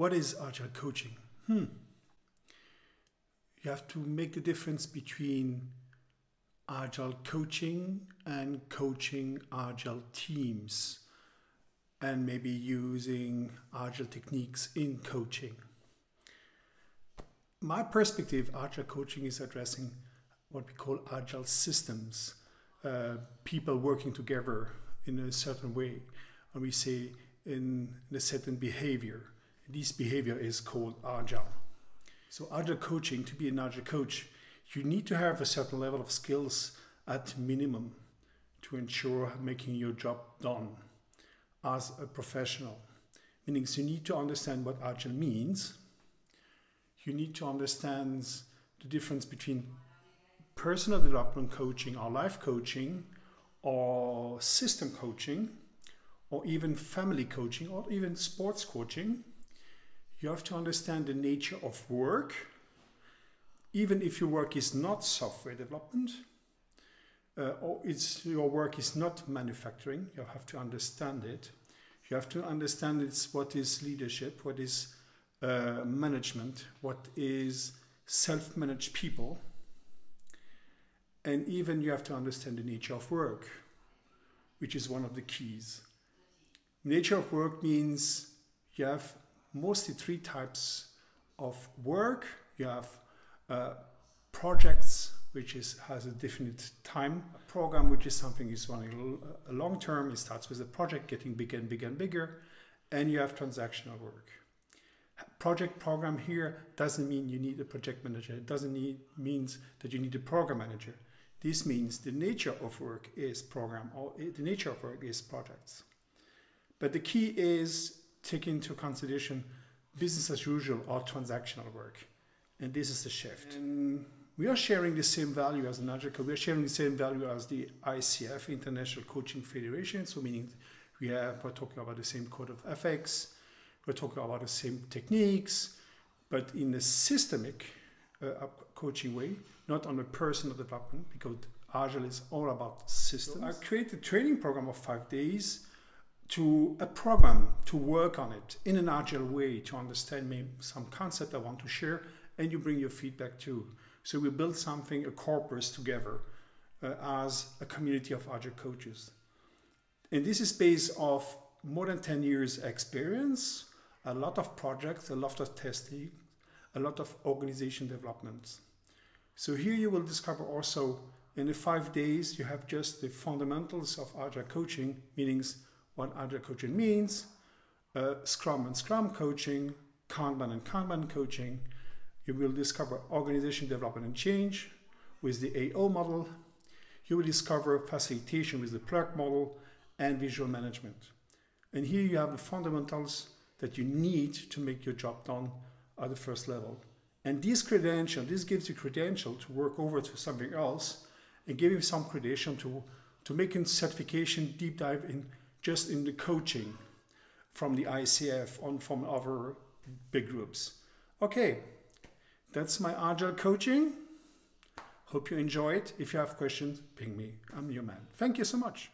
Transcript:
what is agile coaching? Hmm. You have to make the difference between agile coaching and coaching agile teams and maybe using agile techniques in coaching. My perspective, agile coaching is addressing what we call agile systems, uh, people working together in a certain way, and we say in a certain behavior. This behavior is called agile. So, agile coaching, to be an agile coach, you need to have a certain level of skills at minimum to ensure making your job done as a professional. Meaning, you need to understand what agile means. You need to understand the difference between personal development coaching or life coaching or system coaching or even family coaching or even sports coaching. You have to understand the nature of work, even if your work is not software development uh, or it's, your work is not manufacturing, you have to understand it. You have to understand it's what is leadership, what is uh, management, what is self-managed people, and even you have to understand the nature of work, which is one of the keys. Nature of work means you have mostly three types of work. You have uh, projects, which is has a definite time. A program, which is something is running a long term. It starts with a project getting bigger and bigger and bigger, and you have transactional work. Project program here doesn't mean you need a project manager. It doesn't need means that you need a program manager. This means the nature of work is program, or the nature of work is projects. But the key is taking into consideration business as usual or transactional work. And this is the shift. And we are sharing the same value as an Agile We are sharing the same value as the ICF, International Coaching Federation. So meaning we have, we're talking about the same code of ethics, we're talking about the same techniques, but in a systemic uh, coaching way, not on a personal development, because Agile is all about systems. So I created a training program of five days to a program to work on it in an agile way to understand me some concept I want to share, and you bring your feedback too. So we build something, a corpus together uh, as a community of agile coaches. And this is based off more than 10 years experience, a lot of projects, a lot of testing, a lot of organization developments. So here you will discover also in the five days, you have just the fundamentals of agile coaching, meanings what agile coaching means, uh, Scrum and Scrum coaching, Kanban and Kanban coaching. You will discover organization development and change with the AO model. You will discover facilitation with the PLURK model and visual management. And here you have the fundamentals that you need to make your job done at the first level. And this credential, this gives you credential to work over to something else and give you some credential to, to make a certification deep dive in just in the coaching from the ICF on from other big groups. Okay, that's my agile coaching. Hope you enjoy it. If you have questions, ping me. I'm your man. Thank you so much.